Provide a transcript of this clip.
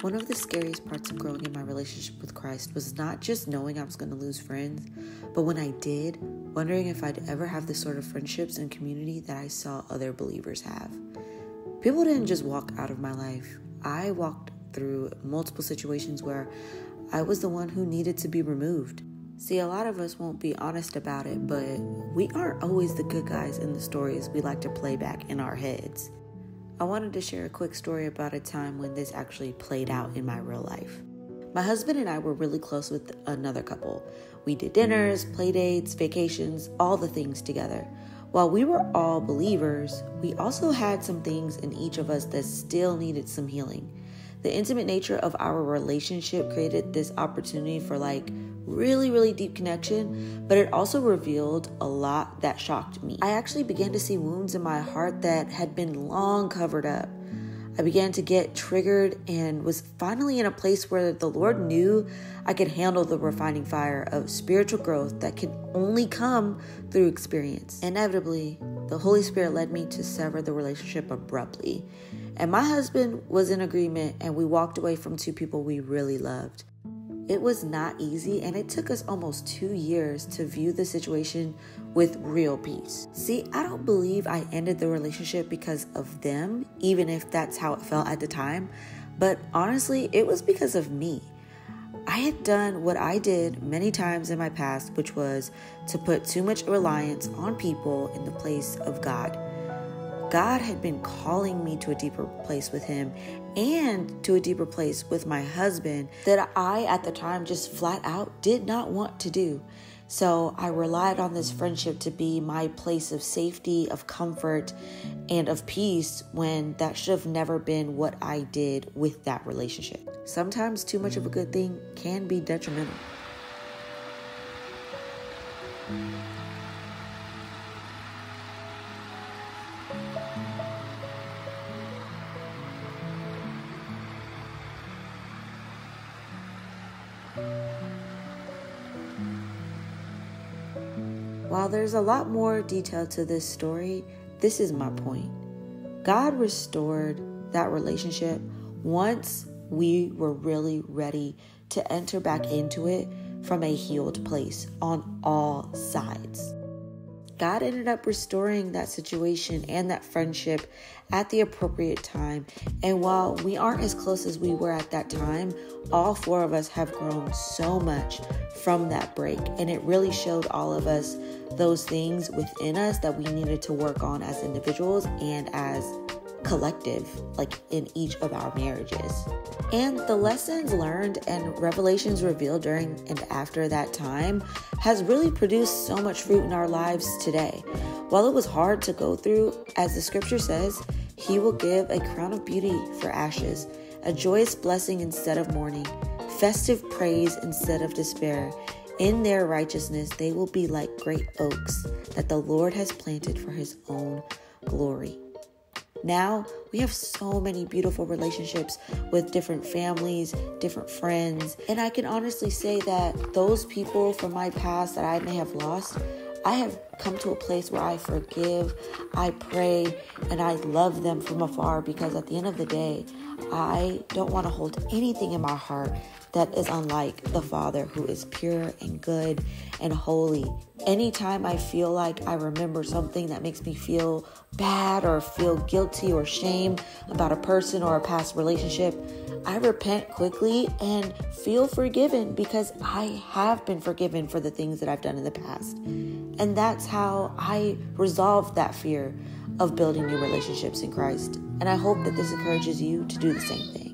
One of the scariest parts of growing in my relationship with Christ was not just knowing I was going to lose friends, but when I did, wondering if I'd ever have the sort of friendships and community that I saw other believers have. People didn't just walk out of my life, I walked through multiple situations where I was the one who needed to be removed. See, a lot of us won't be honest about it, but we aren't always the good guys in the stories we like to play back in our heads. I wanted to share a quick story about a time when this actually played out in my real life. My husband and I were really close with another couple. We did dinners, play dates, vacations, all the things together. While we were all believers, we also had some things in each of us that still needed some healing. The intimate nature of our relationship created this opportunity for like really, really deep connection, but it also revealed a lot that shocked me. I actually began to see wounds in my heart that had been long covered up. I began to get triggered and was finally in a place where the Lord knew I could handle the refining fire of spiritual growth that can only come through experience. Inevitably, the Holy Spirit led me to sever the relationship abruptly. And my husband was in agreement, and we walked away from two people we really loved. It was not easy, and it took us almost two years to view the situation with real peace. See, I don't believe I ended the relationship because of them, even if that's how it felt at the time, but honestly, it was because of me. I had done what I did many times in my past, which was to put too much reliance on people in the place of God. God had been calling me to a deeper place with Him and to a deeper place with my husband that I, at the time, just flat out did not want to do. So I relied on this friendship to be my place of safety, of comfort, and of peace when that should have never been what I did with that relationship. Sometimes too much of a good thing can be detrimental. While there's a lot more detail to this story, this is my point. God restored that relationship once we were really ready to enter back into it from a healed place on all sides. God ended up restoring that situation and that friendship at the appropriate time. And while we aren't as close as we were at that time, all four of us have grown so much from that break. And it really showed all of us those things within us that we needed to work on as individuals and as collective, like in each of our marriages. And the lessons learned and revelations revealed during and after that time has really produced so much fruit in our lives today. While it was hard to go through, as the scripture says, He will give a crown of beauty for ashes, a joyous blessing instead of mourning, festive praise instead of despair. In their righteousness, they will be like great oaks that the Lord has planted for His own glory. Now we have so many beautiful relationships with different families, different friends. And I can honestly say that those people from my past that I may have lost, I have come to a place where I forgive, I pray, and I love them from afar because at the end of the day, I don't want to hold anything in my heart that is unlike the Father who is pure and good and holy. Anytime I feel like I remember something that makes me feel bad or feel guilty or shame about a person or a past relationship, I repent quickly and feel forgiven because I have been forgiven for the things that I've done in the past. And that's how I resolve that fear of building new relationships in Christ. And I hope that this encourages you to do the same thing.